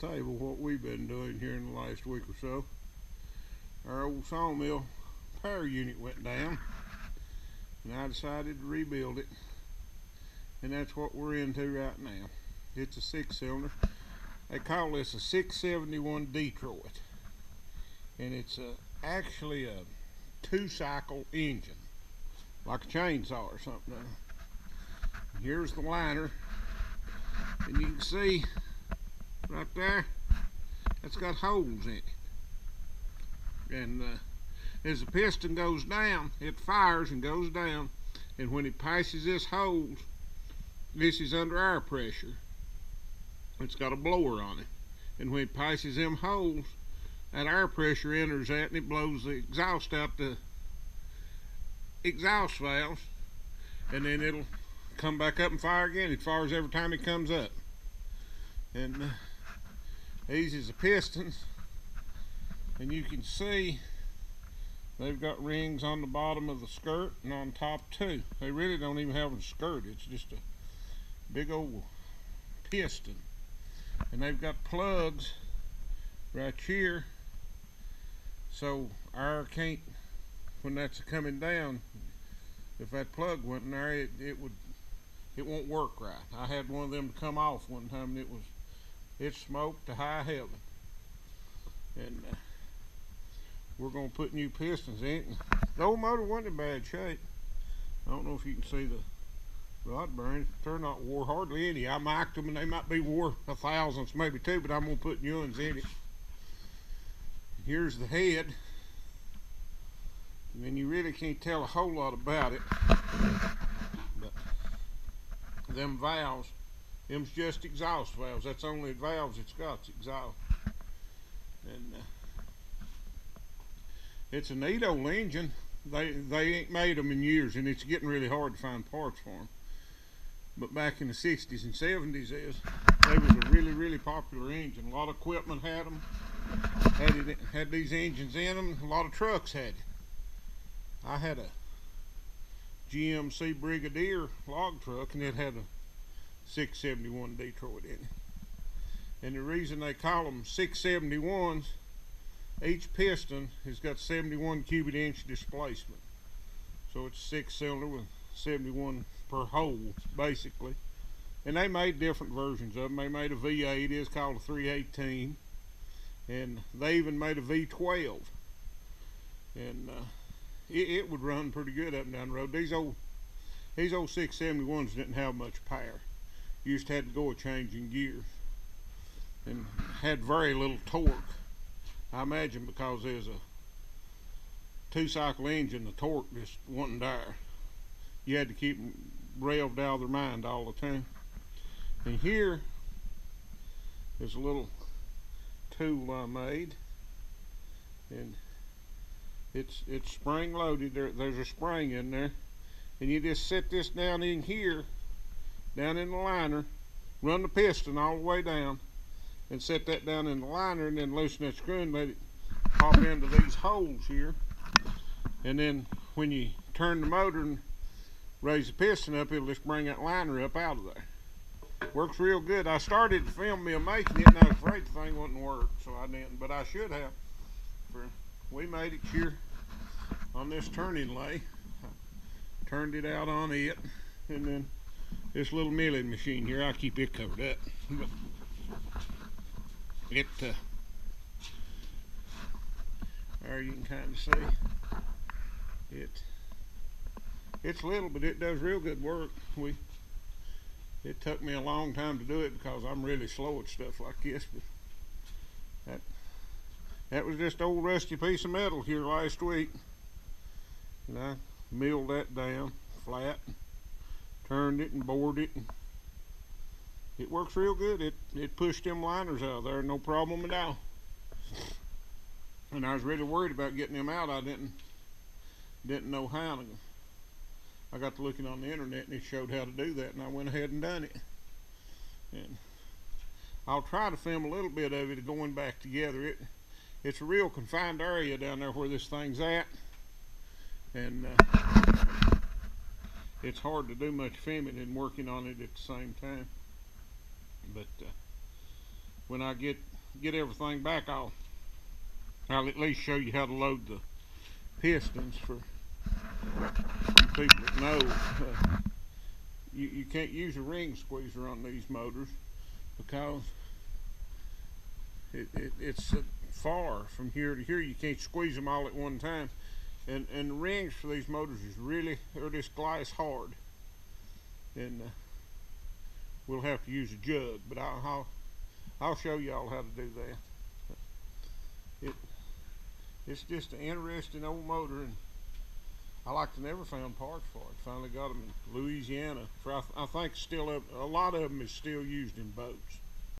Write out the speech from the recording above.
table what we've been doing here in the last week or so. Our old sawmill power unit went down and I decided to rebuild it and that's what we're into right now. It's a six cylinder. They call this a 671 Detroit and it's a, actually a two cycle engine like a chainsaw or something. Here's the liner and you can see right there. That's got holes in it. And uh, as the piston goes down it fires and goes down. And when it passes this holes this is under air pressure. It's got a blower on it. And when it passes them holes that air pressure enters that and it blows the exhaust out the exhaust valves. And then it'll come back up and fire again. It fires every time it comes up. And uh, these is the pistons and you can see they've got rings on the bottom of the skirt and on top too. They really don't even have a skirt. It's just a big old piston. And they've got plugs right here. So air can't when that's coming down if that plug went in there it, it would it won't work right. I had one of them come off one time and it was it smoked to high heaven. And uh, we're going to put new pistons in. It the old motor wasn't in bad shape. I don't know if you can see the rod bearings they're not wore hardly any. I marked them and they might be wore a thousandths maybe two but I'm going to put new ones in it. Here's the head. And then you really can't tell a whole lot about it. But them valves Them's just exhaust valves. That's only valves it's got. It's exhaust. And uh, it's a neat old engine. They they ain't made them in years, and it's getting really hard to find parts for them. But back in the 60s and 70s, is they was a really really popular engine. A lot of equipment had them. Had it, had these engines in them. A lot of trucks had it. I had a GMC Brigadier log truck, and it had a 671 Detroit in it. And the reason they call them 671s, each piston has got 71 cubic inch displacement. So it's six cylinder with 71 per hole, basically. And they made different versions of them. They made a V8, it's called a 318. And they even made a V12. And uh, it, it would run pretty good up and down the road. These old these old 671s didn't have much power used just had to go a changing gears and had very little torque. I imagine because there's a two cycle engine, the torque just wasn't there. You had to keep them revved out of their mind all the time. And here is a little tool I made and it's it's spring loaded there, there's a spring in there and you just set this down in here down in the liner, run the piston all the way down, and set that down in the liner, and then loosen that screw and let it pop into these holes here. And then when you turn the motor and raise the piston up, it'll just bring that liner up out of there. Works real good. I started to film me making it, and I was afraid the thing wouldn't work, so I didn't. But I should have. For we made it here on this turning lay. Turned it out on it, and then this little milling machine here, I'll keep it covered up. It, uh, there you can kind of see it. It's little, but it does real good work. We it took me a long time to do it because I'm really slow at stuff like this. But that that was just old rusty piece of metal here last week, and I milled that down flat turned it and bored it it works real good. It it pushed them liners out there no problem at all. And I was really worried about getting them out. I didn't didn't know how to. I got to looking on the internet and it showed how to do that and I went ahead and done it. And I'll try to film a little bit of it going back together. It it's a real confined area down there where this thing's at. And uh, it's hard to do much filming and working on it at the same time. But uh, when I get get everything back, I'll I'll at least show you how to load the pistons for people that know. Uh, you, you can't use a ring squeezer on these motors because it, it, it's far from here to here. You can't squeeze them all at one time. And, and the rings for these motors is really, they're this glass hard. And uh, we'll have to use a jug, but I'll, I'll, I'll show y'all how to do that. It, it's just an interesting old motor and I like to never found parts for it. Finally got them in Louisiana. For I, th I think still a, a lot of them is still used in boats.